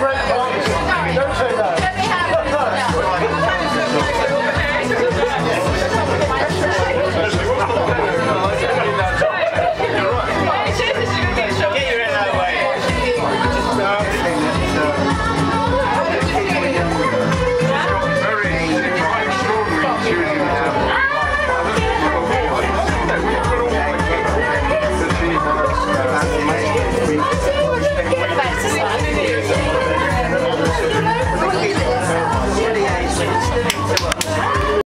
Right.